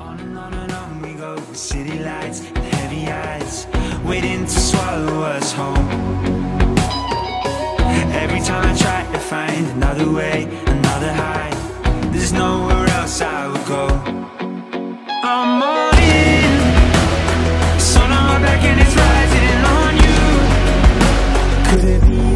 On and on and on we go. City lights and heavy eyes Waiting to swallow us home. Every time I try to find another way, another high There's nowhere else I would go. I'm all in. Sun on my back and it's rising on you. Could it be